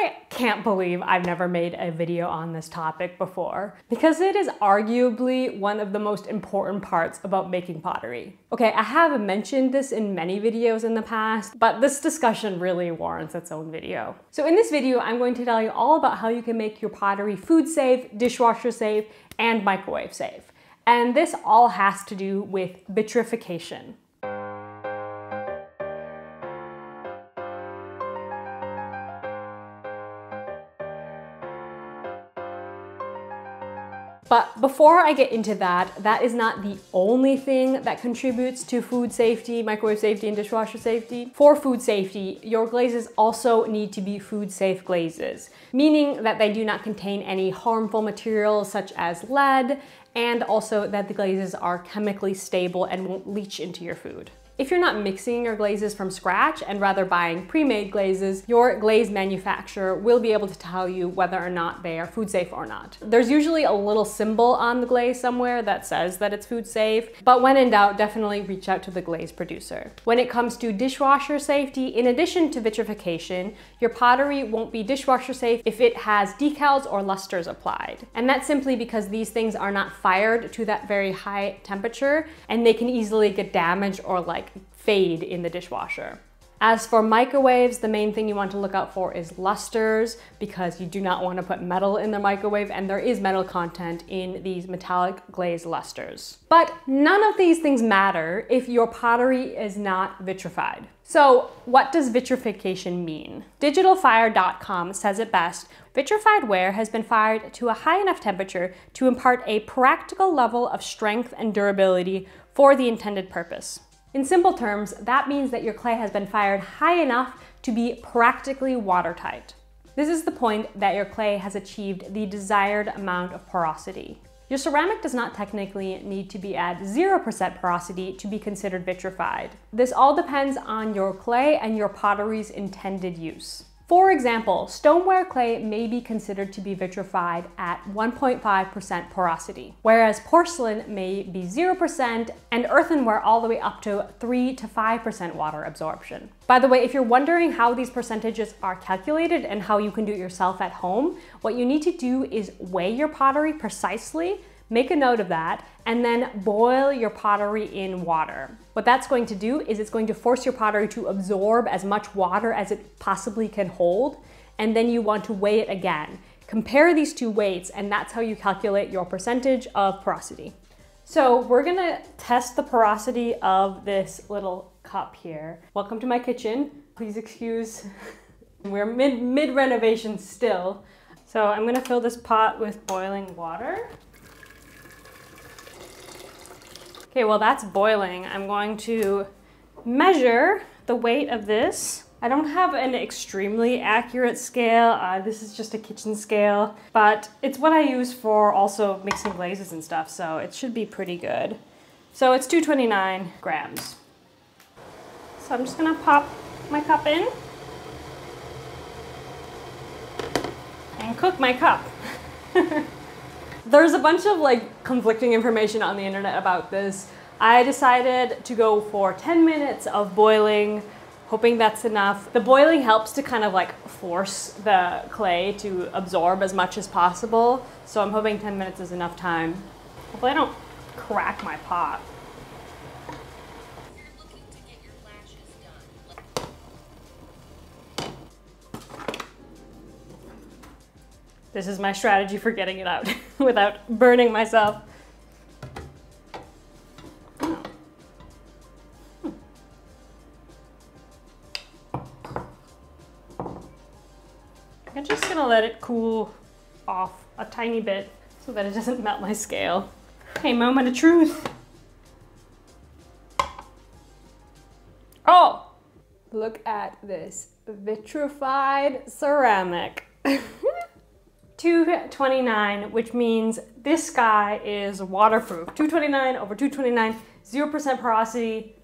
I can't believe I've never made a video on this topic before because it is arguably one of the most important parts about making pottery. Okay, I have mentioned this in many videos in the past, but this discussion really warrants its own video. So in this video, I'm going to tell you all about how you can make your pottery food safe, dishwasher safe, and microwave safe. And this all has to do with vitrification. But before I get into that, that is not the only thing that contributes to food safety, microwave safety, and dishwasher safety. For food safety, your glazes also need to be food safe glazes, meaning that they do not contain any harmful materials such as lead, and also that the glazes are chemically stable and won't leach into your food. If you're not mixing your glazes from scratch and rather buying pre-made glazes, your glaze manufacturer will be able to tell you whether or not they are food safe or not. There's usually a little symbol on the glaze somewhere that says that it's food safe, but when in doubt, definitely reach out to the glaze producer. When it comes to dishwasher safety, in addition to vitrification, your pottery won't be dishwasher safe if it has decals or lusters applied. And that's simply because these things are not fired to that very high temperature and they can easily get damaged or like fade in the dishwasher. As for microwaves, the main thing you want to look out for is lusters because you do not want to put metal in the microwave and there is metal content in these metallic glazed lusters. But none of these things matter if your pottery is not vitrified. So what does vitrification mean? Digitalfire.com says it best, vitrified ware has been fired to a high enough temperature to impart a practical level of strength and durability for the intended purpose. In simple terms, that means that your clay has been fired high enough to be practically watertight. This is the point that your clay has achieved the desired amount of porosity. Your ceramic does not technically need to be at 0% porosity to be considered vitrified. This all depends on your clay and your pottery's intended use. For example, stoneware clay may be considered to be vitrified at 1.5% porosity, whereas porcelain may be 0% and earthenware all the way up to 3 to 5% water absorption. By the way, if you're wondering how these percentages are calculated and how you can do it yourself at home, what you need to do is weigh your pottery precisely Make a note of that and then boil your pottery in water. What that's going to do is it's going to force your pottery to absorb as much water as it possibly can hold and then you want to weigh it again. Compare these two weights and that's how you calculate your percentage of porosity. So we're gonna test the porosity of this little cup here. Welcome to my kitchen. Please excuse, we're mid, mid renovation still. So I'm gonna fill this pot with boiling water. Okay, well that's boiling. I'm going to measure the weight of this. I don't have an extremely accurate scale. Uh, this is just a kitchen scale, but it's what I use for also mixing glazes and stuff, so it should be pretty good. So it's 229 grams. So I'm just gonna pop my cup in and cook my cup. There's a bunch of like conflicting information on the internet about this. I decided to go for 10 minutes of boiling, hoping that's enough. The boiling helps to kind of like force the clay to absorb as much as possible. So I'm hoping 10 minutes is enough time. Hopefully I don't crack my pot. This is my strategy for getting it out without burning myself. I'm just gonna let it cool off a tiny bit so that it doesn't melt my scale. Hey, moment of truth. Oh, look at this vitrified ceramic. 229, which means this guy is waterproof. 229 over 229, 0% porosity,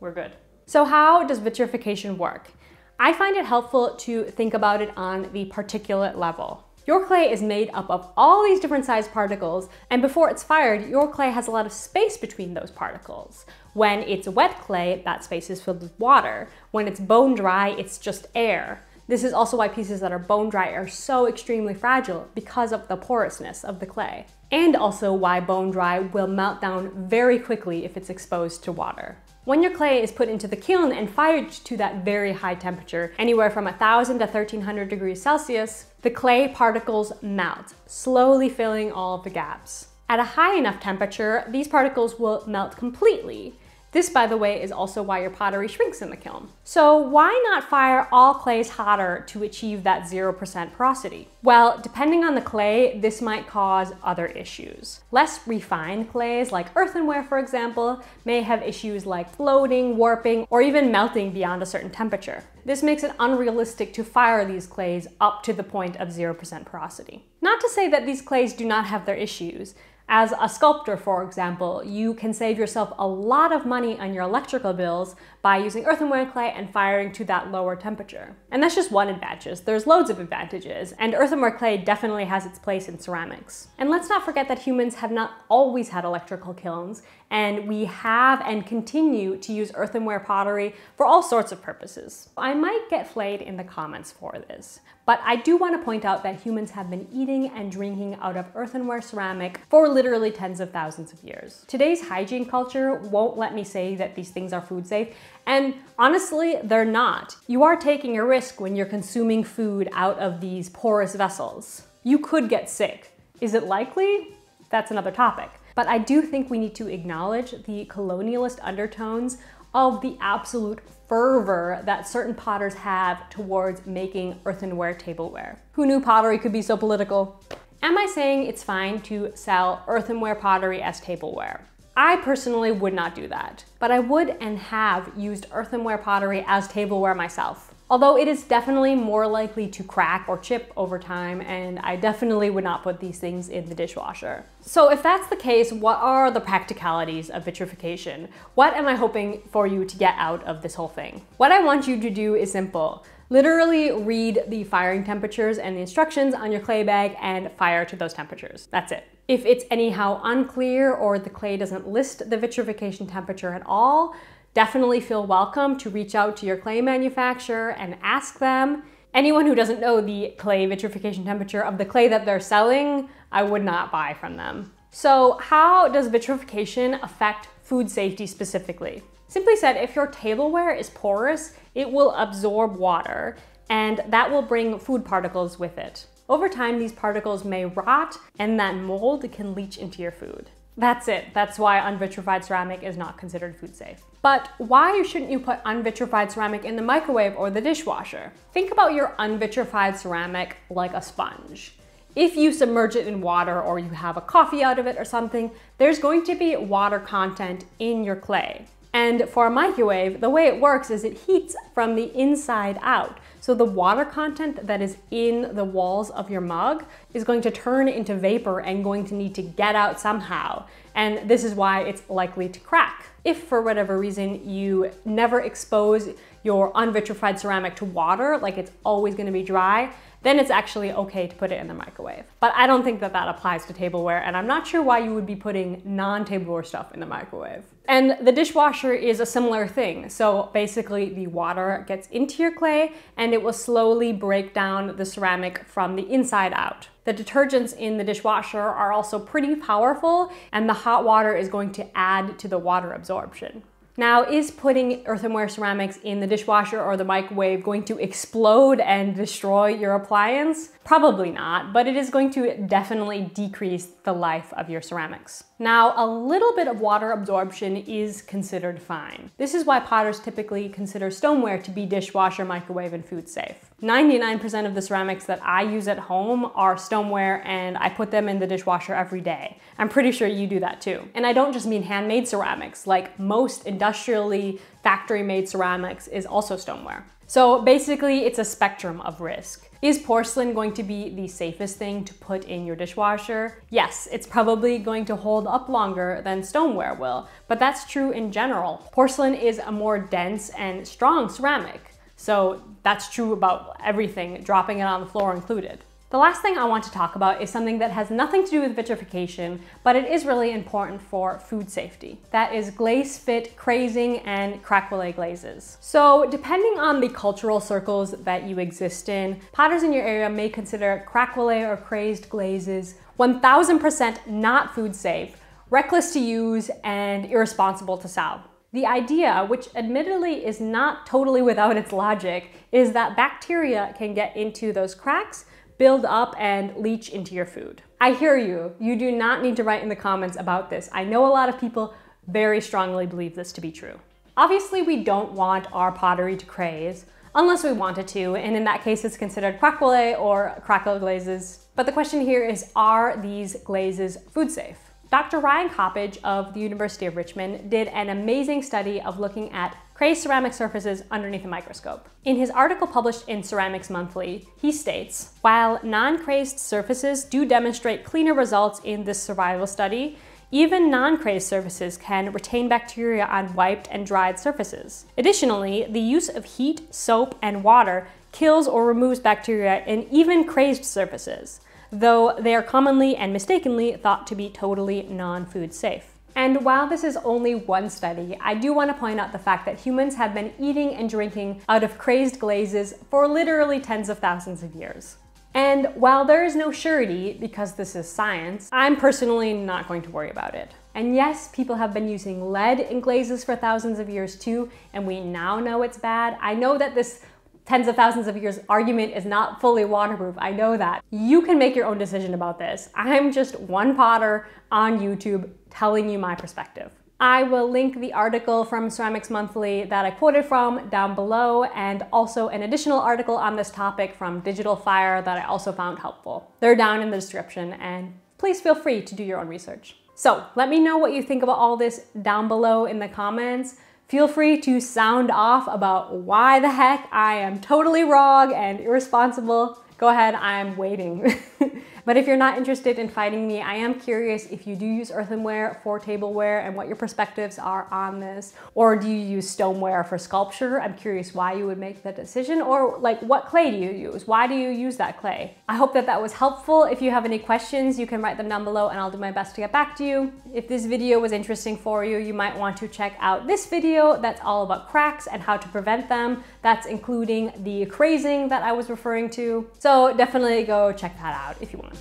we're good. So how does vitrification work? I find it helpful to think about it on the particulate level. Your clay is made up of all these different size particles, and before it's fired, your clay has a lot of space between those particles. When it's wet clay, that space is filled with water. When it's bone dry, it's just air This is also why pieces that are bone dry are so extremely fragile because of the porousness of the clay. And also why bone dry will melt down very quickly if it's exposed to water. When your clay is put into the kiln and fired to that very high temperature, anywhere from 1000 to 1300 degrees Celsius, the clay particles melt, slowly filling all of the gaps. At a high enough temperature, these particles will melt completely, this, by the way, is also why your pottery shrinks in the kiln. So why not fire all clays hotter to achieve that 0% porosity? Well, depending on the clay, this might cause other issues. Less refined clays, like earthenware for example, may have issues like floating, warping, or even melting beyond a certain temperature. This makes it unrealistic to fire these clays up to the point of 0% porosity. Not to say that these clays do not have their issues. As a sculptor, for example, you can save yourself a lot of money on your electrical bills by using earthenware clay and firing to that lower temperature. And that's just one advantage. There's loads of advantages, and earthenware clay definitely has its place in ceramics. And let's not forget that humans have not always had electrical kilns, and we have and continue to use earthenware pottery for all sorts of purposes. I might get flayed in the comments for this, but I do want to point out that humans have been eating and drinking out of earthenware ceramic for literally tens of thousands of years. Today's hygiene culture won't let me say that these things are food safe, and honestly, they're not. You are taking a risk when you're consuming food out of these porous vessels. You could get sick. Is it likely? That's another topic. But I do think we need to acknowledge the colonialist undertones of the absolute fervor that certain potters have towards making earthenware tableware. Who knew pottery could be so political? Am I saying it's fine to sell earthenware pottery as tableware? I personally would not do that, but I would and have used earthenware pottery as tableware myself although it is definitely more likely to crack or chip over time, and I definitely would not put these things in the dishwasher. So if that's the case, what are the practicalities of vitrification? What am I hoping for you to get out of this whole thing? What I want you to do is simple. Literally read the firing temperatures and the instructions on your clay bag and fire to those temperatures. That's it. If it's anyhow unclear or the clay doesn't list the vitrification temperature at all, definitely feel welcome to reach out to your clay manufacturer and ask them. Anyone who doesn't know the clay vitrification temperature of the clay that they're selling, I would not buy from them. So how does vitrification affect food safety specifically? Simply said, if your tableware is porous, it will absorb water and that will bring food particles with it. Over time, these particles may rot and that mold can leach into your food. That's it. That's why unvitrified ceramic is not considered food safe. But why shouldn't you put unvitrified ceramic in the microwave or the dishwasher? Think about your unvitrified ceramic like a sponge. If you submerge it in water or you have a coffee out of it or something, there's going to be water content in your clay. And for a microwave, the way it works is it heats from the inside out. So the water content that is in the walls of your mug is going to turn into vapor and going to need to get out somehow. And this is why it's likely to crack. If for whatever reason you never expose your unvitrified ceramic to water, like it's always gonna be dry, then it's actually okay to put it in the microwave. But I don't think that that applies to tableware, and I'm not sure why you would be putting non-tableware stuff in the microwave. And the dishwasher is a similar thing. So basically the water gets into your clay and it will slowly break down the ceramic from the inside out. The detergents in the dishwasher are also pretty powerful and the hot water is going to add to the water absorption. Now, is putting earthenware ceramics in the dishwasher or the microwave going to explode and destroy your appliance? Probably not, but it is going to definitely decrease the life of your ceramics. Now, a little bit of water absorption is considered fine. This is why potters typically consider stoneware to be dishwasher, microwave, and food safe. 99% of the ceramics that I use at home are stoneware and I put them in the dishwasher every day. I'm pretty sure you do that too. And I don't just mean handmade ceramics, like most industrially factory made ceramics is also stoneware. So basically it's a spectrum of risk. Is porcelain going to be the safest thing to put in your dishwasher? Yes, it's probably going to hold up longer than stoneware will, but that's true in general. Porcelain is a more dense and strong ceramic, so that's true about everything, dropping it on the floor included. The last thing I want to talk about is something that has nothing to do with vitrification, but it is really important for food safety. That is glaze fit crazing and craquelé glazes. So depending on the cultural circles that you exist in, potters in your area may consider craquelé or crazed glazes 1000% not food safe, reckless to use, and irresponsible to sell. The idea, which admittedly is not totally without its logic, is that bacteria can get into those cracks build up and leach into your food. I hear you. You do not need to write in the comments about this. I know a lot of people very strongly believe this to be true. Obviously, we don't want our pottery to craze, unless we want it to, and in that case, it's considered craquelé or crackle glazes. But the question here is, are these glazes food safe? Dr. Ryan Coppage of the University of Richmond did an amazing study of looking at crazed ceramic surfaces underneath a microscope. In his article published in Ceramics Monthly, he states, while non-crazed surfaces do demonstrate cleaner results in this survival study, even non-crazed surfaces can retain bacteria on wiped and dried surfaces. Additionally, the use of heat, soap, and water kills or removes bacteria in even crazed surfaces, though they are commonly and mistakenly thought to be totally non-food safe. And while this is only one study, I do want to point out the fact that humans have been eating and drinking out of crazed glazes for literally tens of thousands of years. And while there is no surety, because this is science, I'm personally not going to worry about it. And yes, people have been using lead in glazes for thousands of years too, and we now know it's bad. I know that this tens of thousands of years argument is not fully waterproof. I know that. You can make your own decision about this. I'm just one potter on YouTube telling you my perspective. I will link the article from Ceramics Monthly that I quoted from down below and also an additional article on this topic from Digital Fire that I also found helpful. They're down in the description and please feel free to do your own research. So let me know what you think about all this down below in the comments. Feel free to sound off about why the heck I am totally wrong and irresponsible. Go ahead, I'm waiting. But if you're not interested in fighting me, I am curious if you do use earthenware for tableware and what your perspectives are on this. Or do you use stoneware for sculpture? I'm curious why you would make that decision. Or like what clay do you use? Why do you use that clay? I hope that that was helpful. If you have any questions, you can write them down below and I'll do my best to get back to you. If this video was interesting for you, you might want to check out this video that's all about cracks and how to prevent them. That's including the crazing that I was referring to. So definitely go check that out if you want.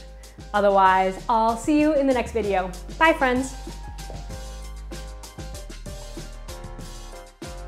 Otherwise, I'll see you in the next video. Bye friends!